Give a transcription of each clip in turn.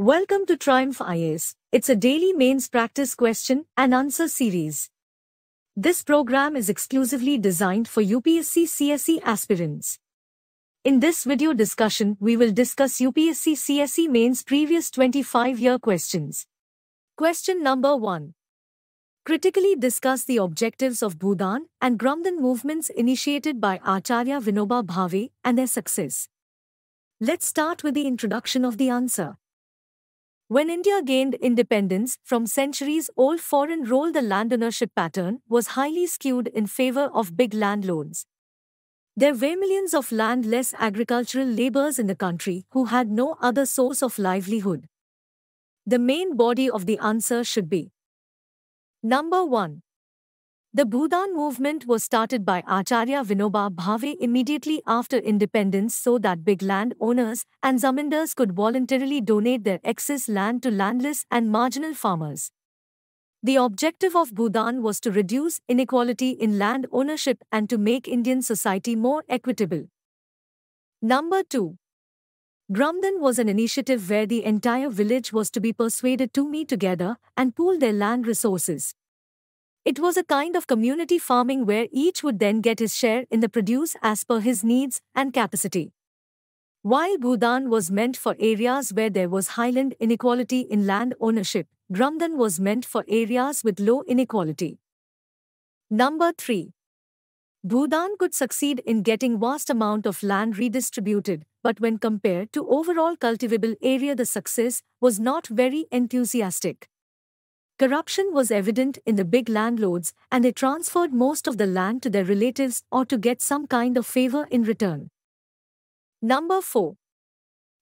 Welcome to Triumph IAS. It's a daily mains practice question and answer series. This program is exclusively designed for UPSC CSE aspirants. In this video discussion, we will discuss UPSC CSE mains previous 25-year questions. Question number 1. Critically discuss the objectives of Bhudan and Gramdan movements initiated by Acharya Vinoba Bhave and their success. Let's start with the introduction of the answer. When India gained independence from centuries-old foreign rule the land ownership pattern was highly skewed in favor of big landlords. There were millions of landless agricultural laborers in the country who had no other source of livelihood. The main body of the answer should be Number 1. The Bhudan movement was started by Acharya Vinoba Bhave immediately after independence so that big land owners and zamindars could voluntarily donate their excess land to landless and marginal farmers. The objective of Bhudan was to reduce inequality in land ownership and to make Indian society more equitable. Number 2. Gramdan was an initiative where the entire village was to be persuaded to meet together and pool their land resources. It was a kind of community farming where each would then get his share in the produce as per his needs and capacity. While Bhudan was meant for areas where there was highland inequality in land ownership, Gramdan was meant for areas with low inequality. Number 3. Bhudan could succeed in getting vast amount of land redistributed, but when compared to overall cultivable area the success was not very enthusiastic. Corruption was evident in the big landlords and they transferred most of the land to their relatives or to get some kind of favor in return. Number 4.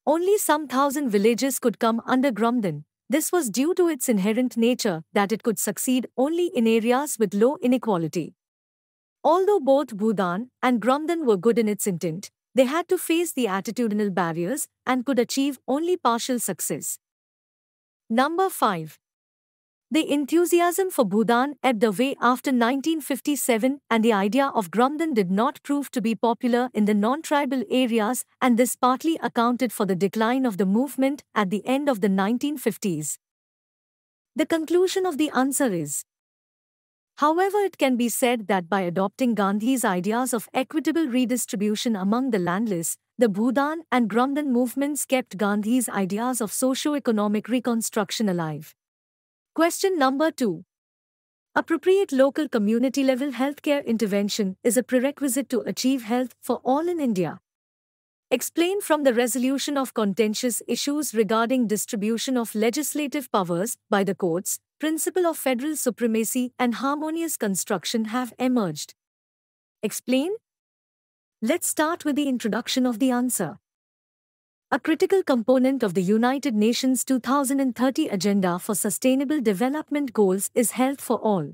Only some thousand villages could come under Gramdan. This was due to its inherent nature that it could succeed only in areas with low inequality. Although both Bhudan and Gramdan were good in its intent, they had to face the attitudinal barriers and could achieve only partial success. Number 5. The enthusiasm for Bhudan ebbed away after 1957 and the idea of Gramdan did not prove to be popular in the non-tribal areas and this partly accounted for the decline of the movement at the end of the 1950s. The conclusion of the answer is However, it can be said that by adopting Gandhi's ideas of equitable redistribution among the landless, the Bhudan and Gramdan movements kept Gandhi's ideas of socio-economic reconstruction alive. Question number 2. Appropriate local community level healthcare intervention is a prerequisite to achieve health for all in India. Explain from the resolution of contentious issues regarding distribution of legislative powers by the courts, principle of federal supremacy and harmonious construction have emerged. Explain? Let's start with the introduction of the answer. A critical component of the United Nations 2030 Agenda for Sustainable Development Goals is health for all.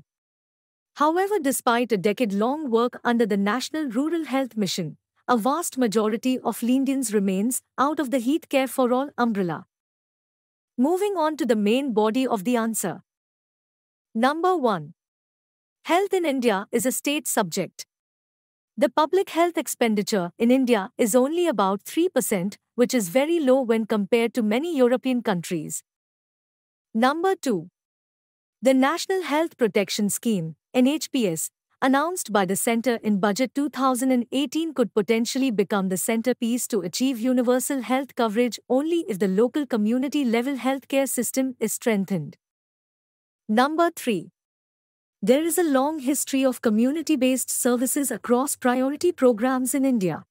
However, despite a decade-long work under the National Rural Health Mission, a vast majority of Indians remains out of the Health Care for All umbrella. Moving on to the main body of the answer. Number 1. Health in India is a state subject. The public health expenditure in India is only about 3%, which is very low when compared to many European countries. Number 2. The National Health Protection Scheme, NHPS, announced by the Centre in Budget 2018 could potentially become the centerpiece to achieve universal health coverage only if the local community level healthcare system is strengthened. Number 3. There is a long history of community-based services across priority programs in India.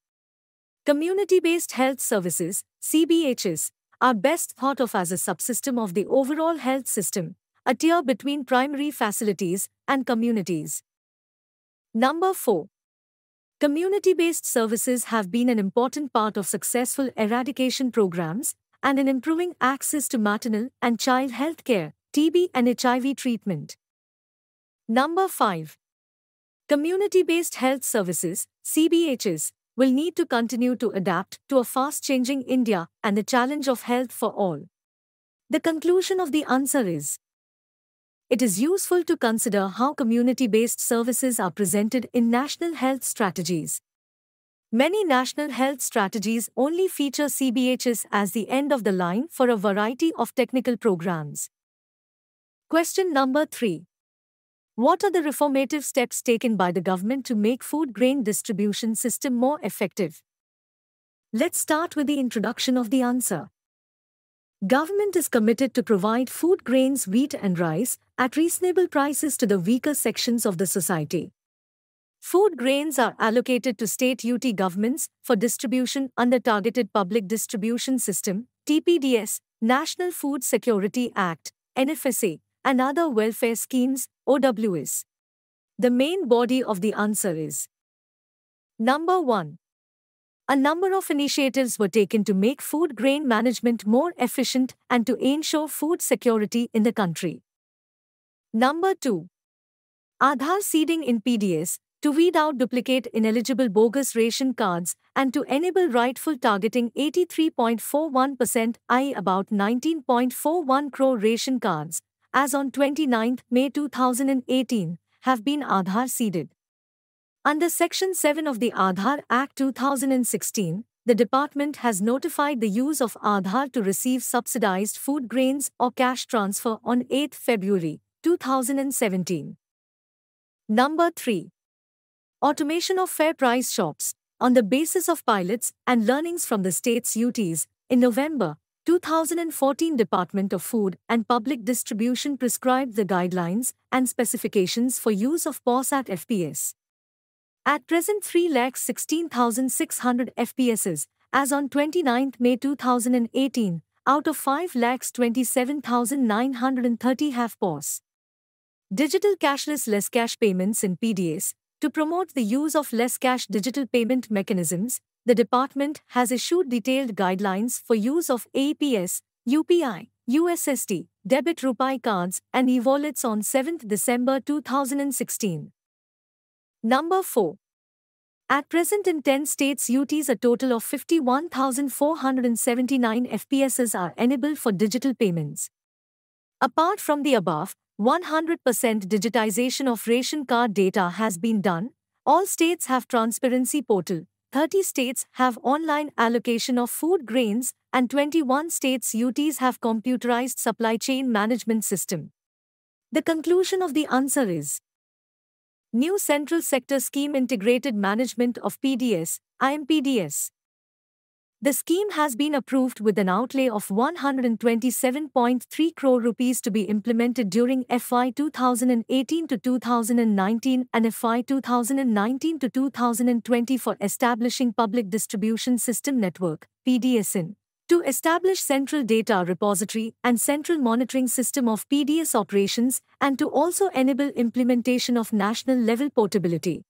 Community-based health services, CBHS, are best thought of as a subsystem of the overall health system, a tier between primary facilities and communities. Number 4. Community-based services have been an important part of successful eradication programs and in improving access to maternal and child health care, TB and HIV treatment. Number 5. Community-based health services, CBHS, will need to continue to adapt to a fast-changing India and the challenge of health for all. The conclusion of the answer is it is useful to consider how community-based services are presented in national health strategies. Many national health strategies only feature CBHS as the end of the line for a variety of technical programs. Question number 3. What are the reformative steps taken by the government to make food grain distribution system more effective? Let's start with the introduction of the answer. Government is committed to provide food grains, wheat and rice at reasonable prices to the weaker sections of the society. Food grains are allocated to state UT governments for distribution under Targeted Public Distribution System, TPDS, National Food Security Act, NFSA, and other welfare schemes, OWS. The main body of the answer is Number 1. A number of initiatives were taken to make food grain management more efficient and to ensure food security in the country. Number 2. Aadhaar seeding in PDS to weed out duplicate ineligible bogus ration cards and to enable rightful targeting 83.41% i.e. about 19.41 crore ration cards as on 29 May 2018 have been Aadhaar seeded. Under Section 7 of the Aadhaar Act 2016, the department has notified the use of Aadhaar to receive subsidized food grains or cash transfer on 8 February 2017. Number 3. Automation of fair price shops. On the basis of pilots and learnings from the state's UTs, in November 2014 Department of Food and Public Distribution prescribed the guidelines and specifications for use of POS at FPS. At present 3,16,600 FPSs, as on 29 May 2018, out of 5,27,930 have POS. Digital cashless less cash payments in PDS. To promote the use of less cash digital payment mechanisms, the department has issued detailed guidelines for use of APS, UPI, USSD, debit RuPay cards, and e-wallets on 7 December 2016. Number 4. At present in 10 states UTs a total of 51,479 FPSs are enabled for digital payments. Apart from the above, 100% digitization of ration card data has been done. All states have transparency portal. 30 states have online allocation of food grains and 21 states UTs have computerized supply chain management system. The conclusion of the answer is New Central Sector Scheme Integrated Management of PDS, IMPDS. The scheme has been approved with an outlay of 127.3 crore rupees to be implemented during FY 2018 to 2019 and FY 2019 to 2020 for establishing Public Distribution System Network, PDSN to establish central data repository and central monitoring system of PDS operations and to also enable implementation of national level portability.